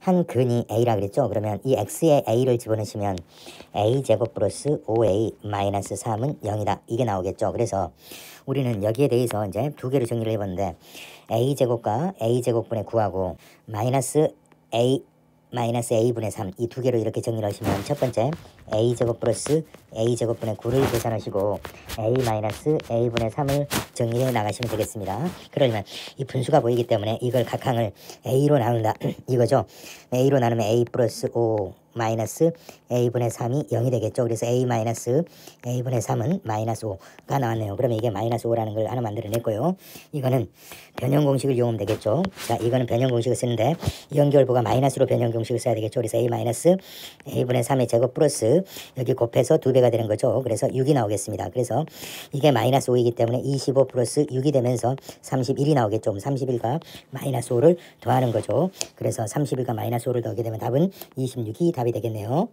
한 근이 a라 그랬죠? 그러면 이 x에 a를 집어넣으시면 a제곱 플러스 5a 마이너스 3은 0이다. 이게 나오겠죠? 그래서 우리는 여기에 대해서 이제 두 개로 정리를 해봤는데 a제곱과 a제곱분의 9하고 마이너스 a 마이너스 a분의 3 이 두 개로 이렇게 정리를 하시면 첫 번째 a제곱 플러스 a제곱분의 9를 계산하시고 a 마이너스 a분의 3을 정리해 나가시면 되겠습니다. 그러면 이 분수가 보이기 때문에 이걸 각 항을 a로 나눈다 이거죠. a로 나누면 a 플러스 5 마이너스 a분의 3이 0이 되겠죠. 그래서 a 마이너스 a분의 3은 마이너스 5가 나왔네요. 그러면 이게 마이너스 5라는 걸 하나 만들어냈고요. 이거는 변형 공식을 이용하면 되겠죠. 자, 이거는 변형 공식을 쓰는데 연결부가 마이너스로 변형 공식을 써야 되겠죠. 그래서 a 마이너스 a분의 3의 제곱 플러스 여기 곱해서 2배가 되는 거죠. 그래서 6이 나오겠습니다. 그래서 이게 마이너스 5이기 때문에 25 플러스 6이 되면서 31이 나오겠죠. 31과 마이너스 5를 더하는 거죠. 그래서 31과 마이너스 5를 더하게 되면 답은 26이 답이 되겠네요.